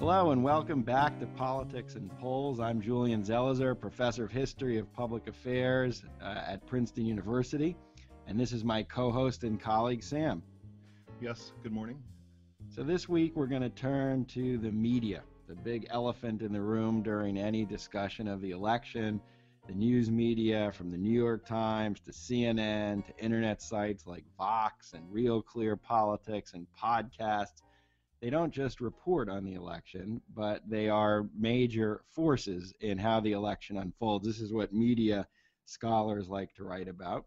Hello and welcome back to Politics and Polls. I'm Julian Zelizer, professor of history of public affairs uh, at Princeton University, and this is my co-host and colleague Sam. Yes, good morning. So this week we're going to turn to the media, the big elephant in the room during any discussion of the election. The news media, from the New York Times to CNN to internet sites like Vox and Real Clear Politics and podcasts they don't just report on the election, but they are major forces in how the election unfolds. This is what media scholars like to write about.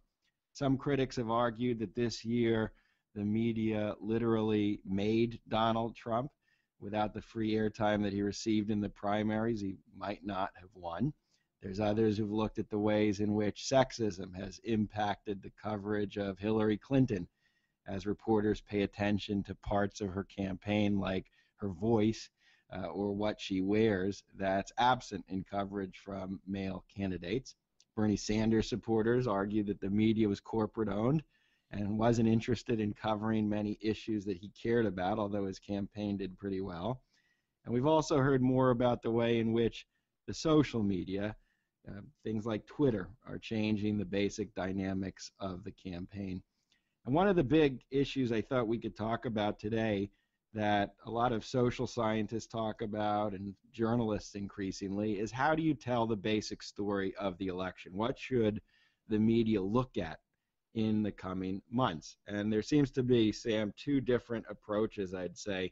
Some critics have argued that this year the media literally made Donald Trump. Without the free airtime that he received in the primaries, he might not have won. There's others who've looked at the ways in which sexism has impacted the coverage of Hillary Clinton as reporters pay attention to parts of her campaign, like her voice uh, or what she wears, that's absent in coverage from male candidates. Bernie Sanders supporters argue that the media was corporate owned and wasn't interested in covering many issues that he cared about, although his campaign did pretty well. And we've also heard more about the way in which the social media, uh, things like Twitter, are changing the basic dynamics of the campaign. And one of the big issues I thought we could talk about today that a lot of social scientists talk about and journalists increasingly is how do you tell the basic story of the election? What should the media look at in the coming months? And there seems to be, Sam, two different approaches, I'd say,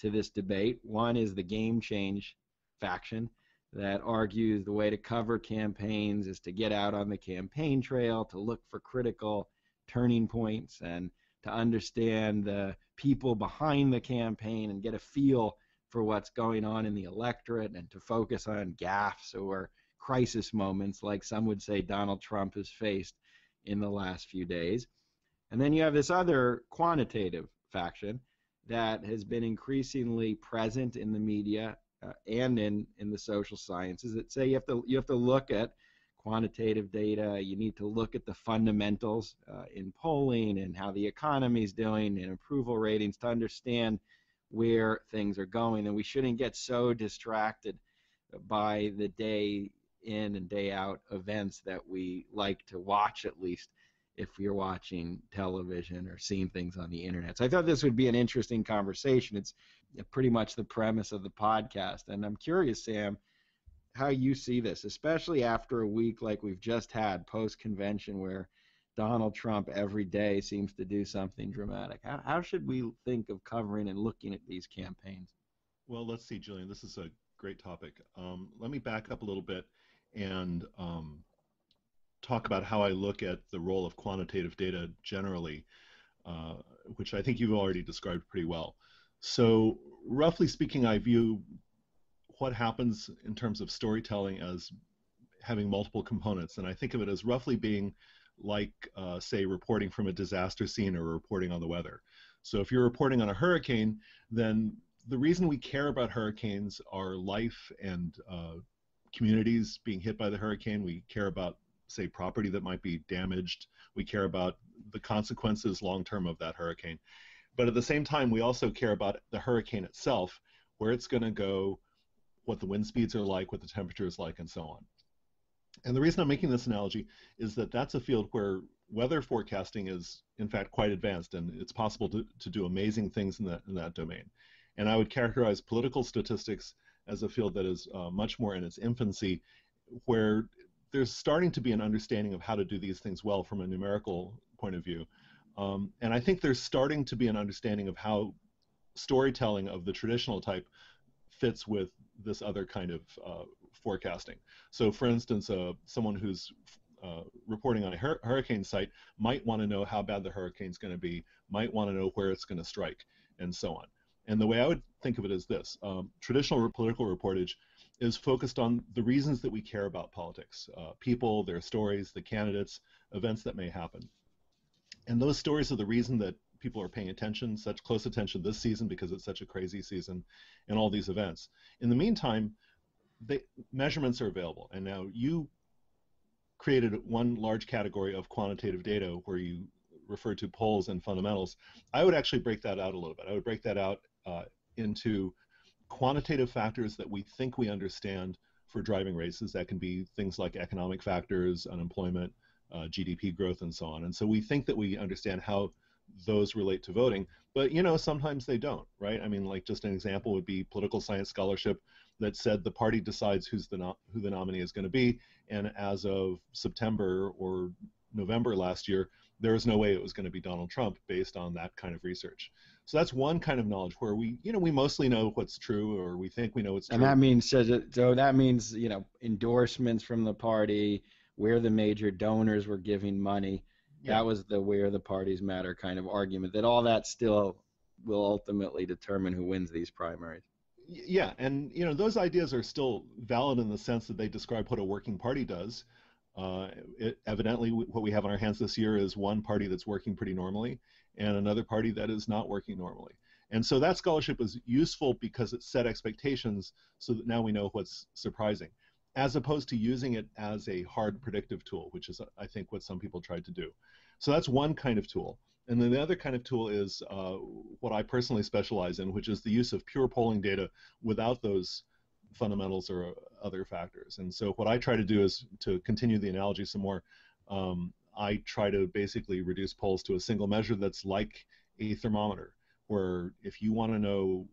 to this debate. One is the game change faction that argues the way to cover campaigns is to get out on the campaign trail, to look for critical turning points and to understand the people behind the campaign and get a feel for what's going on in the electorate and to focus on gaffes or crisis moments like some would say Donald Trump has faced in the last few days. And then you have this other quantitative faction that has been increasingly present in the media uh, and in, in the social sciences that say you have to you have to look at quantitative data. You need to look at the fundamentals uh, in polling and how the economy is doing and approval ratings to understand where things are going. And we shouldn't get so distracted by the day in and day out events that we like to watch, at least if you're watching television or seeing things on the internet. So I thought this would be an interesting conversation. It's pretty much the premise of the podcast. And I'm curious, Sam how you see this, especially after a week like we've just had post convention where Donald Trump every day seems to do something dramatic. How, how should we think of covering and looking at these campaigns? Well, let's see, Julian. This is a great topic. Um, let me back up a little bit and um, talk about how I look at the role of quantitative data generally, uh, which I think you've already described pretty well. So, roughly speaking, I view what happens in terms of storytelling as having multiple components, and I think of it as roughly being like, uh, say, reporting from a disaster scene or reporting on the weather. So if you're reporting on a hurricane, then the reason we care about hurricanes are life and uh, communities being hit by the hurricane. We care about, say, property that might be damaged. We care about the consequences long term of that hurricane. But at the same time, we also care about the hurricane itself, where it's going to go, what the wind speeds are like, what the temperature is like, and so on. And the reason I'm making this analogy is that that's a field where weather forecasting is, in fact, quite advanced, and it's possible to, to do amazing things in that, in that domain. And I would characterize political statistics as a field that is uh, much more in its infancy, where there's starting to be an understanding of how to do these things well from a numerical point of view. Um, and I think there's starting to be an understanding of how storytelling of the traditional type fits with this other kind of uh, forecasting. So, for instance, uh, someone who's uh, reporting on a hur- hurricane site might want to know how bad the hurricane's going to be, might want to know where it's going to strike, and so on. And the way I would think of it is this um, traditional political reportage is focused on the reasons that we care about politics uh, people, their stories, the candidates, events that may happen. And those stories are the reason that people are paying attention, such close attention this season because it's such a crazy season, and all these events. In the meantime, the measurements are available, and now you created one large category of quantitative data where you refer to polls and fundamentals. I would actually break that out a little bit. I would break that out uh, into quantitative factors that we think we understand for driving races. That can be things like economic factors, unemployment, uh, GDP growth, and so on. And so we think that we understand how those relate to voting, but you know sometimes they don't, right? I mean, like just an example would be political science scholarship that said the party decides who's the no- who the nominee is going to be, and as of September or November last year, there was no way it was going to be Donald Trump based on that kind of research. So that's one kind of knowledge where we, you know, we mostly know what's true or we think we know what's true. And that means so, so that means you know endorsements from the party, where the major donors were giving money. Yeah. That was the where the parties matter kind of argument. That all that still will ultimately determine who wins these primaries. Yeah, and you know those ideas are still valid in the sense that they describe what a working party does. Uh, it, evidently, what we have on our hands this year is one party that's working pretty normally, and another party that is not working normally. And so that scholarship is useful because it set expectations so that now we know what's surprising, as opposed to using it as a hard predictive tool, which is, I think, what some people tried to do. So that's one kind of tool. And then the other kind of tool is uh, what I personally specialize in, which is the use of pure polling data without those fundamentals or other factors. And so what I try to do is to continue the analogy some more. Um, I try to basically reduce polls to a single measure that's like a thermometer, where if you want to know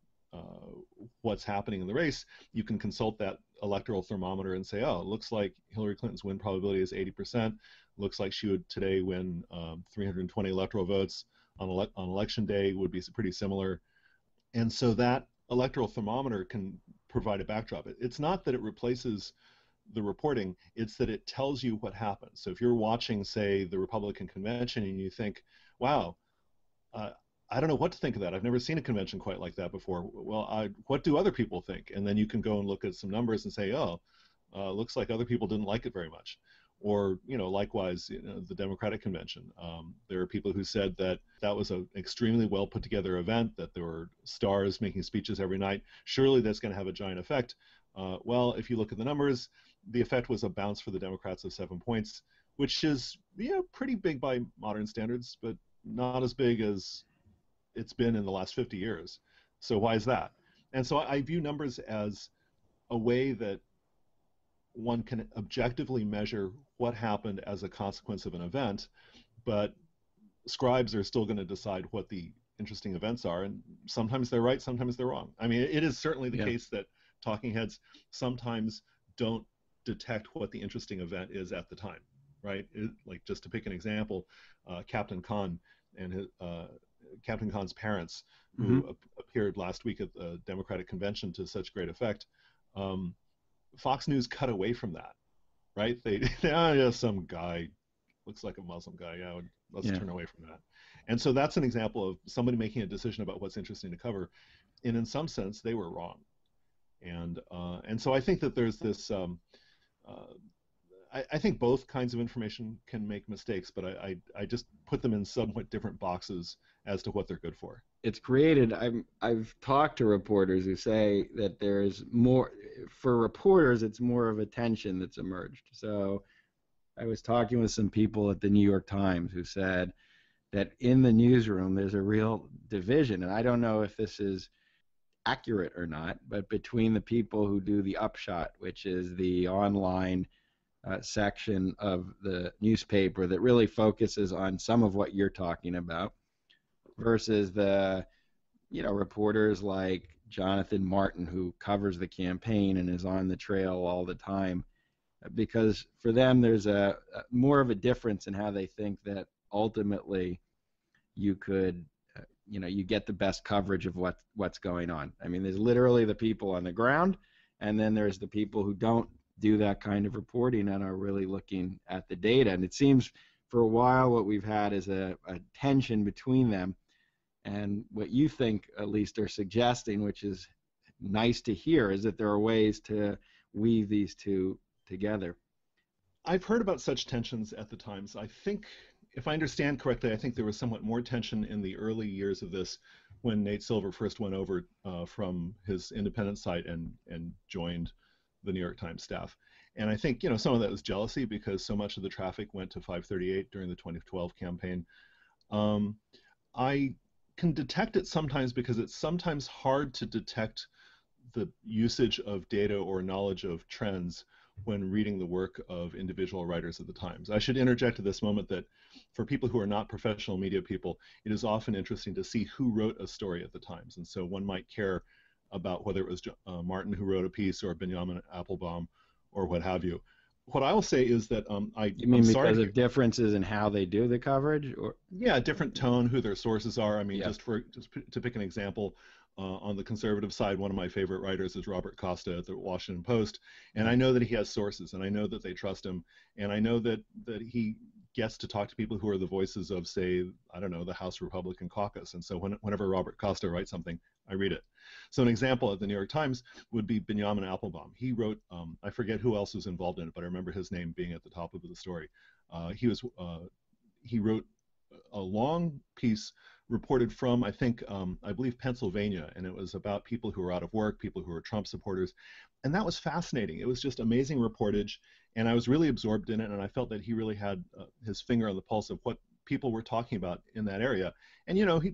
what's happening in the race, you can consult that electoral thermometer and say, oh, it looks like Hillary Clinton's win probability is 80%. Looks like she would today win um, 320 electoral votes on, ele- on election day would be pretty similar. And so that electoral thermometer can provide a backdrop. It's not that it replaces the reporting, it's that it tells you what happened. So if you're watching, say, the Republican convention and you think, wow, uh, I don't know what to think of that. I've never seen a convention quite like that before. Well, I, what do other people think? And then you can go and look at some numbers and say, oh, uh, looks like other people didn't like it very much or you know likewise you know, the democratic convention um, there are people who said that that was an extremely well put together event that there were stars making speeches every night surely that's going to have a giant effect uh, well if you look at the numbers the effect was a bounce for the democrats of seven points which is yeah pretty big by modern standards but not as big as it's been in the last 50 years so why is that and so i view numbers as a way that one can objectively measure what happened as a consequence of an event, but scribes are still going to decide what the interesting events are, and sometimes they're right, sometimes they're wrong. I mean, it is certainly the yeah. case that talking heads sometimes don't detect what the interesting event is at the time, right? It, like just to pick an example, uh, Captain Khan and his, uh, Captain Khan's parents, who mm-hmm. appeared last week at the Democratic convention to such great effect. Um, Fox News cut away from that, right? They, they oh yeah, some guy looks like a Muslim guy. Yeah, let's yeah. turn away from that. And so that's an example of somebody making a decision about what's interesting to cover, and in some sense they were wrong. And uh, and so I think that there's this. Um, uh, I, I, think both kinds of information can make mistakes, but I, I, I just put them in somewhat different boxes as to what they're good for. It's created. I'm, I've talked to reporters who say that there's more for reporters. It's more of a tension that's emerged. So I was talking with some people at the New York Times who said that in the newsroom there's a real division, and I don't know if this is accurate or not, but between the people who do the upshot, which is the online uh, section of the newspaper that really focuses on some of what you're talking about versus the you know reporters like Jonathan Martin who covers the campaign and is on the trail all the time because for them there's a, a more of a difference in how they think that ultimately you could uh, you know you get the best coverage of what what's going on. I mean there's literally the people on the ground and then there's the people who don't do that kind of reporting and are really looking at the data. And it seems for a while what we've had is a, a tension between them. And what you think, at least, are suggesting, which is nice to hear, is that there are ways to weave these two together. I've heard about such tensions at the Times. I think, if I understand correctly, I think there was somewhat more tension in the early years of this when Nate Silver first went over uh, from his independent site and, and joined the New York Times staff. And I think you know some of that was jealousy because so much of the traffic went to 538 during the 2012 campaign. Um, I can detect it sometimes because it's sometimes hard to detect the usage of data or knowledge of trends when reading the work of individual writers at the Times. I should interject at this moment that for people who are not professional media people, it is often interesting to see who wrote a story at the Times. And so one might care about whether it was uh, Martin who wrote a piece or Benjamin Appelbaum or what have you. What I will say is that um, I. You mean I'm because of differences in how they do the coverage, or yeah, different tone, who their sources are. I mean, Yeah. just for just p- to pick an example, uh, on the conservative side, one of my favorite writers is Robert Costa at the Washington Post, and I know that he has sources, and I know that they trust him, and I know that that he gets to talk to people who are the voices of, say, I don't know, the House Republican caucus, and so when, whenever Robert Costa writes something, I read it. So an example at the New York Times would be Benjamin Appelbaum. He wrote, um, I forget who else was involved in it, but I remember his name being at the top of the story. Uh, he was uh, he wrote a long piece reported from I think um, I believe Pennsylvania, and it was about people who were out of work, people who were Trump supporters, and that was fascinating. It was just amazing reportage, and I was really absorbed in it, and I felt that he really had uh, his finger on the pulse of what people were talking about in that area. And you know, he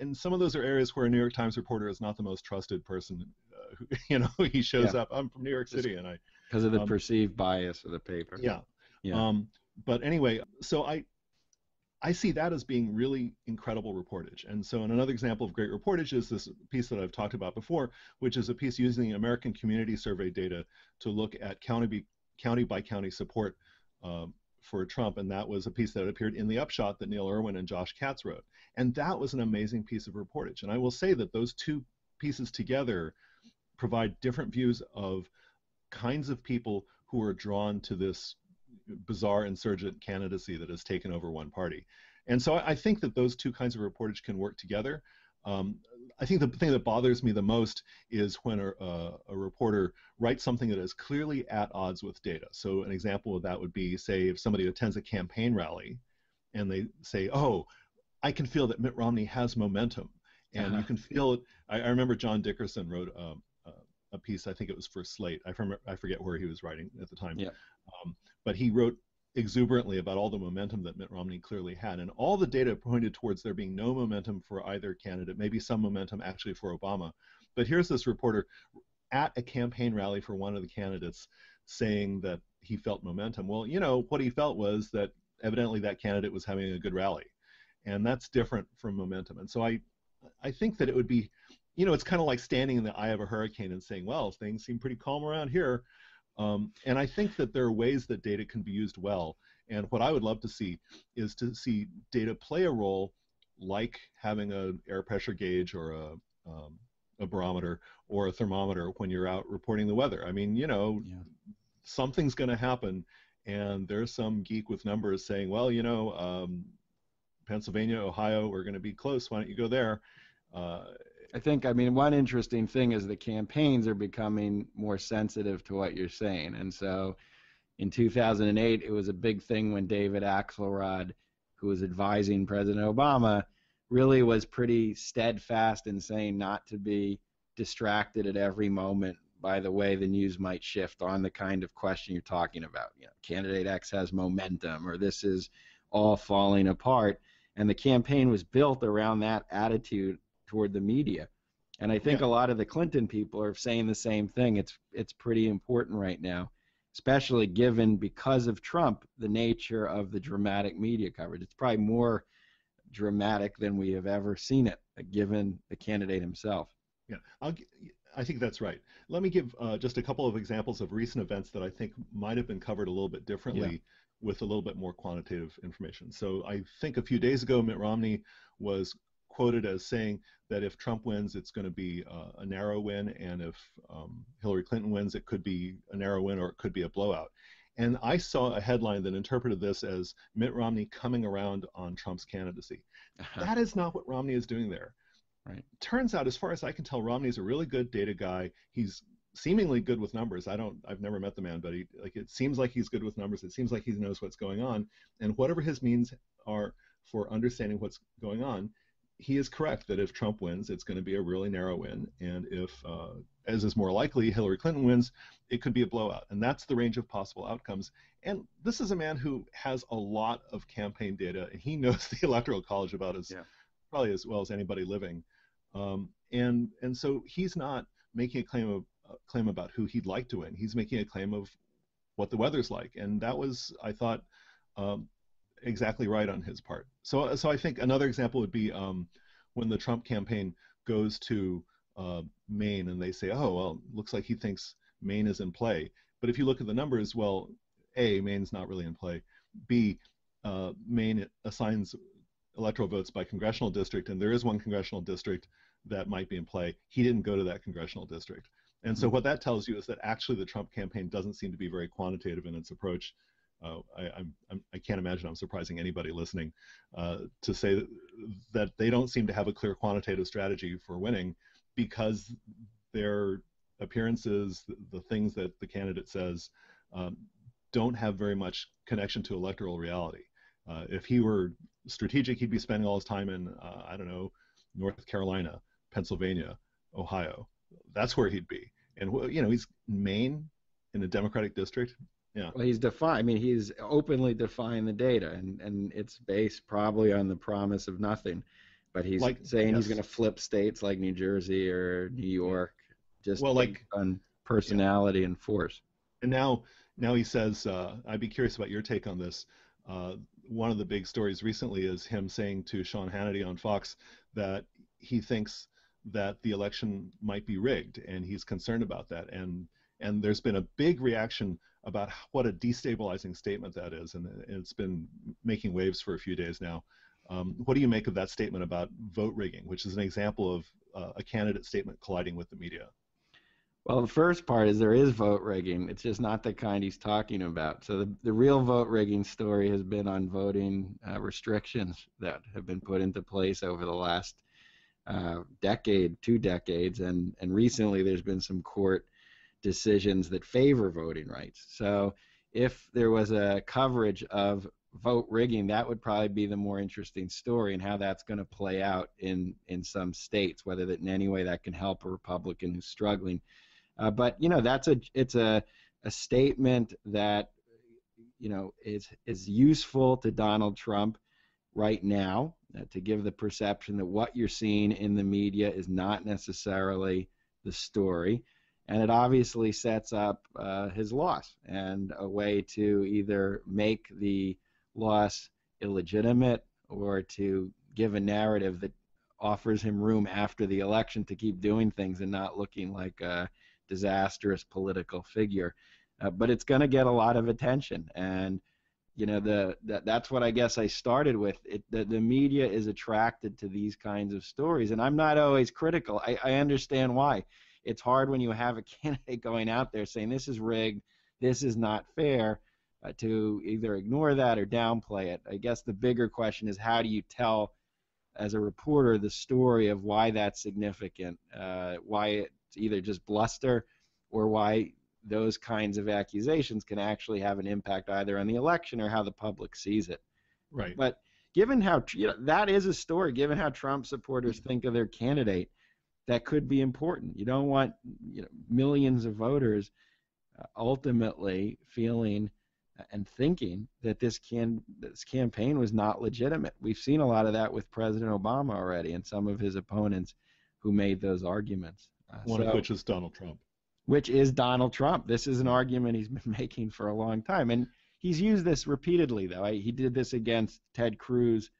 and some of those are areas where a New York Times reporter is not the most trusted person. Uh, who, you know, he shows Yeah. up. I'm from New York City, and I because of the Um, perceived bias of the paper? yeah. Yeah. Um, but anyway, so I I see that as being really incredible reportage. And so, another example of great reportage is this piece that I've talked about before, which is a piece using American Community Survey data to look at county by county, by county support um, for Trump. And that was a piece that appeared in the upshot that Neil Irwin and Josh Katz wrote. And that was an amazing piece of reportage. And I will say that those two pieces together provide different views of kinds of people who are drawn to this bizarre insurgent candidacy that has taken over one party. And so I think that those two kinds of reportage can work together. Um, I think the thing that bothers me the most is when a, a, a reporter writes something that is clearly at odds with data. So an example of that would be, say, if somebody attends a campaign rally and they say, oh, I can feel that Mitt Romney has momentum. And Uh-huh. you can feel it. I, I remember John Dickerson wrote um, a, a piece, I think it was for Slate. I, form- I forget where he was writing at the time. Yeah. Um, but he wrote exuberantly about all the momentum that Mitt Romney clearly had. And all the data pointed towards there being no momentum for either candidate, maybe some momentum actually for Obama. But here's this reporter at a campaign rally for one of the candidates saying that he felt momentum. Well, you know, what he felt was that evidently that candidate was having a good rally. And that's different from momentum. And so I I think that it would be, you know, it's kind of like standing in the eye of a hurricane and saying, well, things seem pretty calm around here. Um, and I think that there are ways that data can be used well. And what I would love to see is to see data play a role like having an air pressure gauge or a, um, a barometer or a thermometer when you're out reporting the weather. I mean, you know, Yeah. something's going to happen. And there's some geek with numbers saying, well, you know, um, Pennsylvania, Ohio, we're going to be close. Why don't you go there? Uh, I think, I mean, one interesting thing is the campaigns are becoming more sensitive to what you're saying. And so in 2008, it was a big thing when David Axelrod, who was advising President Obama, really was pretty steadfast in saying not to be distracted at every moment by the way the news might shift on the kind of question you're talking about. You know, candidate X has momentum, or this is all falling apart. And the campaign was built around that attitude toward the media. And I think Yeah. a lot of the Clinton people are saying the same thing. It's it's pretty important right now, especially given because of Trump the nature of the dramatic media coverage. It's probably more dramatic than we have ever seen it, given the candidate himself. Yeah, I'll, I think that's right. Let me give uh, just a couple of examples of recent events that I think might have been covered a little bit differently with a little bit more quantitative information. So I think a few days ago, Mitt Romney was quoted as saying that if Trump wins, it's going to be uh, a narrow win, and if um, Hillary Clinton wins, it could be a narrow win or it could be a blowout. And I saw a headline that interpreted this as Mitt Romney coming around on Trump's candidacy. That is not what Romney is doing there. Right. Turns out, as far as I can tell, Romney is a really good data guy. He's seemingly good with numbers. I don't, I've never met the man, but he, like, it seems like he's good with numbers. It seems like he knows what's going on, and whatever his means are for understanding what's going on, he is correct that if Trump wins, it's going to be a really narrow win, and if, uh, as is more likely, Hillary Clinton wins, it could be a blowout, and that's the range of possible outcomes. And this is a man who has a lot of campaign data, and he knows the Electoral College about as Yeah. probably as well as anybody living. Um, and and so he's not making a claim of a claim about who he'd like to win. He's making a claim of what the weather's like, and that was, I thought, um, exactly right on his part. So, so I think another example would be um, when the Trump campaign goes to uh, Maine and they say, "Oh, well, looks like he thinks Maine is in play." But if you look at the numbers, well, a Maine's not really in play. B uh, Maine assigns electoral votes by congressional district, and there is one congressional district that might be in play. He didn't go to that congressional district. And so, mm-hmm. what that tells you is that actually the Trump campaign doesn't seem to be very quantitative in its approach. Uh, I, I'm, I'm, can not imagine I'm surprising anybody listening uh, to say that they don't seem to have a clear quantitative strategy for winning because their appearances, the, the things that the candidate says, um, don't have very much connection to electoral reality. Uh, if he were strategic, he'd be spending all his time in, uh, I don't know, North Carolina, Pennsylvania, Ohio. That's where he'd be. And, you know, he's Maine in a Democratic district. Yeah. Well, he's defying. I mean, he's openly defying the data, and, and it's based probably on the promise of nothing. But he's like, saying yes. he's going to flip states like New Jersey or New York, just well, like on personality yeah. and force. And now, now he says, uh, I'd be curious about your take on this. Uh, one of the big stories recently is him saying to Sean Hannity on Fox that he thinks that the election might be rigged, and he's concerned about that. And and there's been a big reaction about what a destabilizing statement that is, and it's been making waves for a few days now. Um, what do you make of that statement about vote rigging, which is an example of uh, a candidate statement colliding with the media? Well, the first part is there is vote rigging. It's just not the kind he's talking about. So the, the real vote rigging story has been on voting uh, restrictions that have been put into place over the last uh, decade, two decades, and, and recently there's been some court decisions that favor voting rights. So if there was a coverage of vote rigging, that would probably be the more interesting story and how that's going to play out in, in some states, whether that in any way that can help a Republican who's struggling uh, but you know that's a it's a a statement that you know is is useful to Donald Trump right now uh, to give the perception that what you're seeing in the media is not necessarily the story. And it obviously sets up uh, his loss and a way to either make the loss illegitimate or to give a narrative that offers him room after the election to keep doing things and not looking like a disastrous political figure. Uh, but it's going to get a lot of attention, and you know the, that's what I guess I started with. It, the, the media is attracted to these kinds of stories, and I'm not always critical. I, I understand why. It's hard when you have a candidate going out there saying this is rigged, this is not fair. Uh, to either ignore that or downplay it. I guess the bigger question is how do you tell, as a reporter, the story of why that's significant, uh, why it either just bluster or why those kinds of accusations can actually have an impact either on the election or how the public sees it. Right. But given how you know, that is a story, given how Trump supporters think of their candidate, that could be important. You don't want you know, millions of voters uh, ultimately feeling and thinking that this can this campaign was not legitimate. We've seen a lot of that with President Obama already and some of his opponents who made those arguments. Uh, One so, of which is Donald Trump. Which is Donald Trump. This is an argument he's been making for a long time, and he's used this repeatedly. Though he did this against Ted Cruz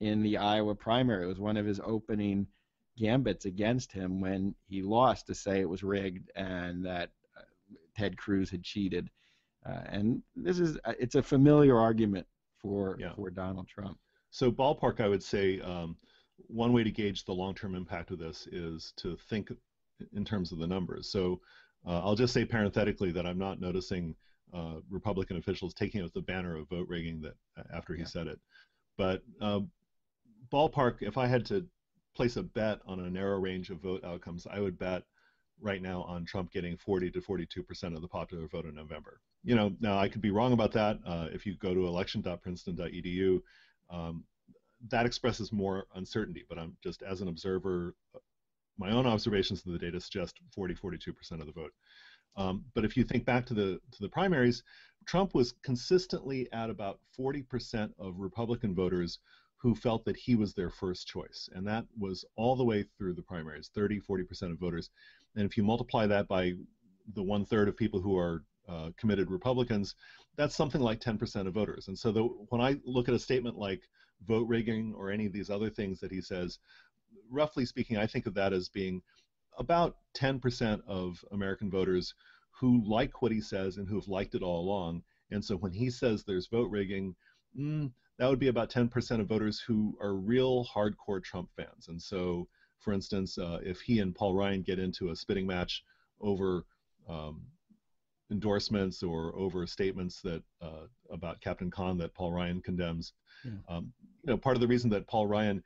in the Iowa primary. It was one of his opening gambits against him when he lost to say it was rigged and that uh, Ted Cruz had cheated. Uh, and this is uh, it's a familiar argument for yeah. for Donald Trump. So ballpark, I would say um, one way to gauge the long-term impact of this is to think in terms of the numbers. So uh, I'll just say parenthetically that I'm not noticing uh, Republican officials taking out the banner of vote rigging that uh, after he yeah. said it. But uh, ballpark, if I had to place a bet on a narrow range of vote outcomes, I would bet right now on Trump getting 40 to 42 percent of the popular vote in November. You know, now I could be wrong about that. Uh, if you go to election.princeton.edu, um, that expresses more uncertainty. But I'm just as an observer my own observations of the data suggest 40, 42% of the vote. Um, but if you think back to the to the primaries, Trump was consistently at about 40% of Republican voters who felt that he was their first choice. And that was all the way through the primaries 30, 40% of voters. And if you multiply that by the one third of people who are uh, committed Republicans, that's something like 10% of voters. And so the, when I look at a statement like vote rigging or any of these other things that he says, roughly speaking, I think of that as being about 10% of American voters who like what he says and who have liked it all along. And so when he says there's vote rigging, mm, that would be about 10% of voters who are real hardcore Trump fans. And so, for instance, uh, if he and Paul Ryan get into a spitting match over um, endorsements or over statements that uh, about Captain Khan that Paul Ryan condemns, yeah. um, you know, part of the reason that Paul Ryan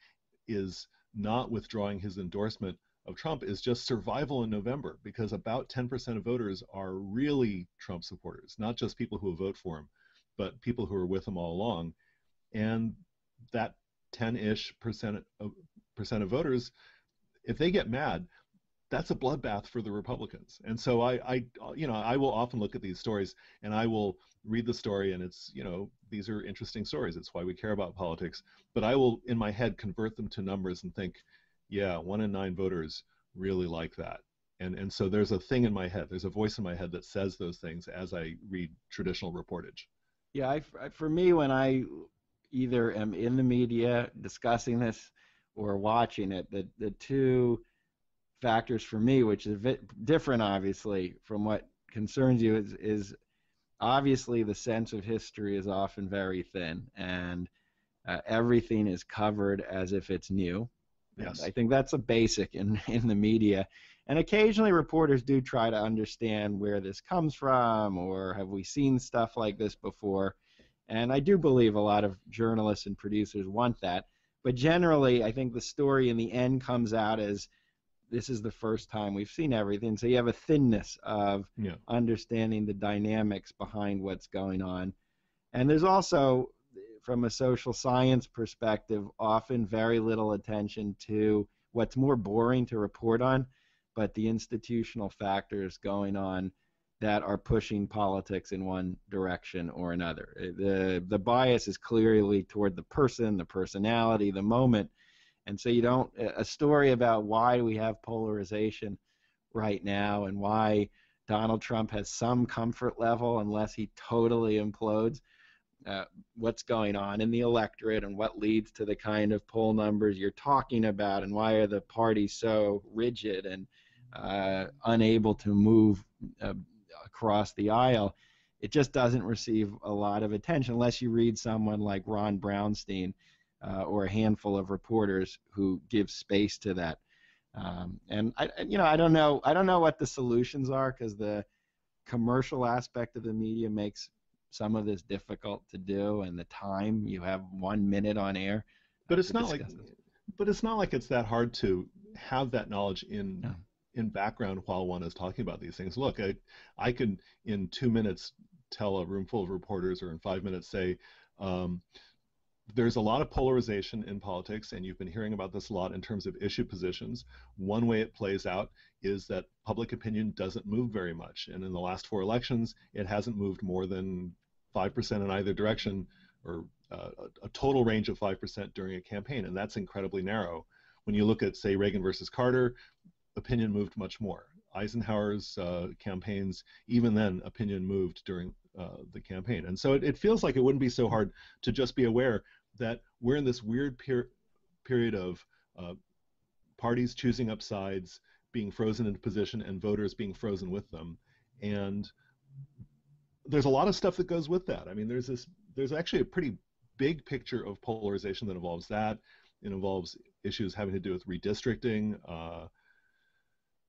is not withdrawing his endorsement of Trump is just survival in November because about 10% of voters are really Trump supporters, not just people who will vote for him, but people who are with him all along and that 10-ish percent of, percent of voters, if they get mad, that's a bloodbath for the Republicans. And so I, I, you know, I will often look at these stories and I will read the story and it's, you know, these are interesting stories. It's why we care about politics. But I will, in my head, convert them to numbers and think, yeah, one in nine voters really like that. And, and so there's a thing in my head, there's a voice in my head that says those things as I read traditional reportage. Yeah, I, for me, when I either am in the media discussing this or watching it. The the two factors for me, which is different obviously from what concerns you, is is obviously the sense of history is often very thin and uh, everything is covered as if it's new. Yes. And I think that's a basic in in the media. And occasionally reporters do try to understand where this comes from or have we seen stuff like this before. And I do believe a lot of journalists and producers want that. But generally, I think the story in the end comes out as this is the first time we've seen everything. So you have a thinness of yeah. understanding the dynamics behind what's going on. And there's also, from a social science perspective, often very little attention to what's more boring to report on, but the institutional factors going on that are pushing politics in one direction or another. Uh, the the bias is clearly toward the person, the personality, the moment, and so you don't a story about why we have polarization right now and why Donald Trump has some comfort level unless he totally implodes. Uh, what's going on in the electorate and what leads to the kind of poll numbers you're talking about and why are the parties so rigid and uh, unable to move uh, across the aisle, it just doesn't receive a lot of attention unless you read someone like Ron Brownstein uh, or a handful of reporters who give space to that. Um, and I, you know, I don't know, I don't know what the solutions are because the commercial aspect of the media makes some of this difficult to do, and the time you have one minute on air. But it's not like, but it's not like it's that hard to have that knowledge in no in background while one is talking about these things. Look, I, I can in two minutes tell a room full of reporters, or in five minutes say, um, there's a lot of polarization in politics, and you've been hearing about this a lot in terms of issue positions. One way it plays out is that public opinion doesn't move very much, and in the last four elections, it hasn't moved more than five percent in either direction, or uh, a, total range of five percent during a campaign, and that's incredibly narrow. When you look at, say, Reagan versus Carter, opinion moved much more. Eisenhower's uh, campaigns, even then, opinion moved during uh, the campaign. And so it, it, feels like it wouldn't be so hard to just be aware that we're in this weird per- period of uh, parties choosing up sides, being frozen into position, and voters being frozen with them. And there's a lot of stuff that goes with that. I mean, there's this, there's actually a pretty big picture of polarization that involves that. It involves issues having to do with redistricting, uh,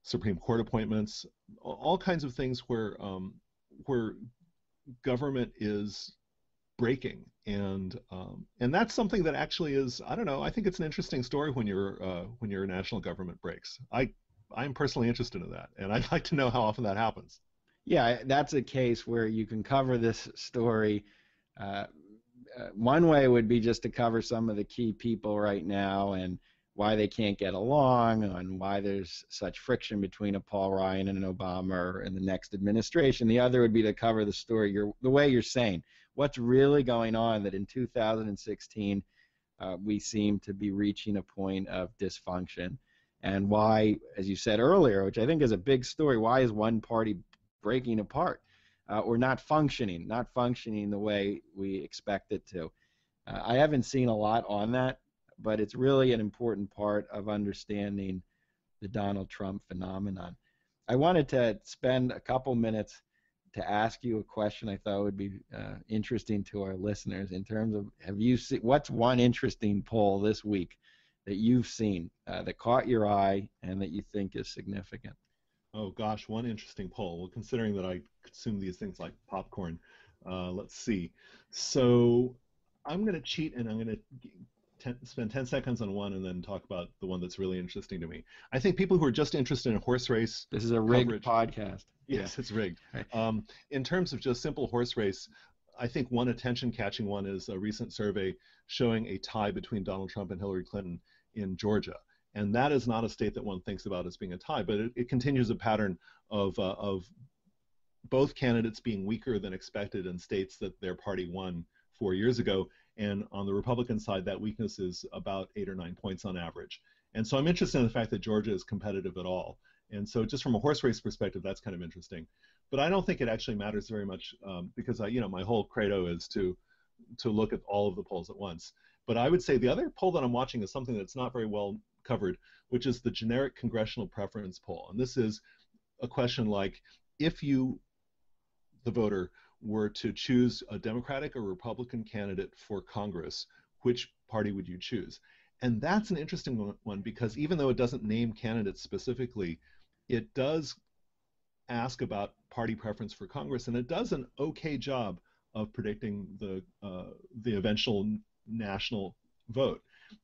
Supreme Court appointments, all kinds of things where um, where government is breaking, and um, and that's something that actually is I don't know I think it's an interesting story when your uh, when your national government breaks. I I'm personally interested in that, and I'd like to know how often that happens. Yeah, that's a case where you can cover this story. Uh, uh, one way would be just to cover some of the key people right now and why they can't get along and why there's such friction between a Paul Ryan and an Obama in the next administration. The other would be to cover the story you're, the way you're saying. What's really going on that in 2016 uh, we seem to be reaching a point of dysfunction. And why, as you said earlier, which I think is a big story, why is one party breaking apart uh, or not functioning, not functioning the way we expect it to? Uh, I haven't seen a lot on that, but it's really an important part of understanding the Donald Trump phenomenon. I wanted to spend a couple minutes to ask you a question I thought would be uh, interesting to our listeners in terms of have you seen what's one interesting poll this week that you've seen uh, that caught your eye and that you think is significant? Oh gosh, one interesting poll. Well, considering that I consume these things like popcorn, uh, let's see. So I'm going to cheat and I'm going to ten, spend 10 seconds on one and then talk about the one that's really interesting to me. I think people who are just interested in a horse race. This is a rigged coverage, podcast. Yes, yeah. it's rigged. Um, in terms of just simple horse race, I think one attention catching one is a recent survey showing a tie between Donald Trump and Hillary Clinton in Georgia. And that is not a state that one thinks about as being a tie, but it, it continues a pattern of, uh, of both candidates being weaker than expected in states that their party won four years ago and on the Republican side, that weakness is about eight or nine points on average. And so I'm interested in the fact that Georgia is competitive at all. And so just from a horse race perspective, that's kind of interesting. But I don't think it actually matters very much um, because I, you know, my whole credo is to to look at all of the polls at once. But I would say the other poll that I'm watching is something that's not very well covered, which is the generic congressional preference poll. And this is a question like if you, the voter, were to choose a Democratic or Republican candidate for Congress, which party would you choose? And that's an interesting one because even though it doesn't name candidates specifically, it does ask about party preference for Congress, and it does an okay job of predicting the uh, the eventual national vote.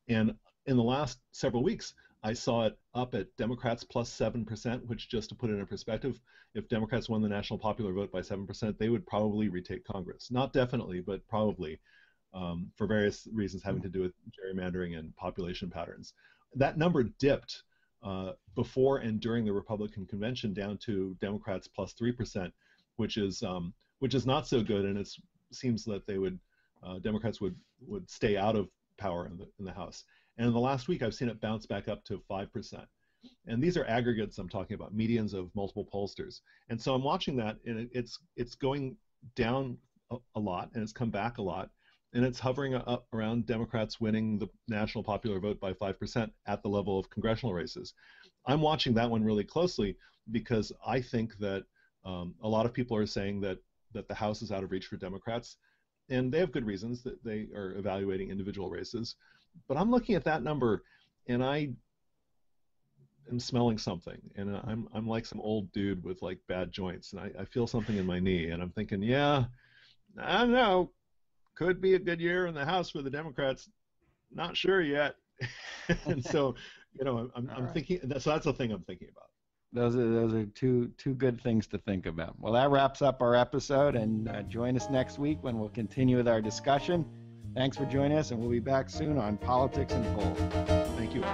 And in the last several weeks, I saw it up at Democrats plus 7%, which, just to put it in perspective, if Democrats won the national popular vote by 7%, they would probably retake Congress. Not definitely, but probably um, for various reasons having to do with gerrymandering and population patterns. That number dipped uh, before and during the Republican convention down to Democrats plus 3%, which is, um, which is not so good, and it seems that they would, uh, Democrats would, would stay out of power in the, in the House. And in the last week, I've seen it bounce back up to 5%. And these are aggregates I'm talking about, medians of multiple pollsters. And so I'm watching that, and it, it's it's going down a, a, lot, and it's come back a lot, and it's hovering up around Democrats winning the national popular vote by 5% at the level of congressional races. I'm watching that one really closely because I think that um, a lot of people are saying that that the House is out of reach for Democrats, and they have good reasons that they are evaluating individual races. But I'm looking at that number, and I am smelling something, and I'm I'm like some old dude with like bad joints, and I, I feel something in my knee, and I'm thinking, yeah, I don't know, could be a good year in the House for the Democrats. Not sure yet. and so, you know, I'm, I'm right. thinking. So that's the thing I'm thinking about. Those are those are two two good things to think about. Well, that wraps up our episode, and uh, join us next week when we'll continue with our discussion. Thanks for joining us, and we'll be back soon on Politics and Polls. Thank you.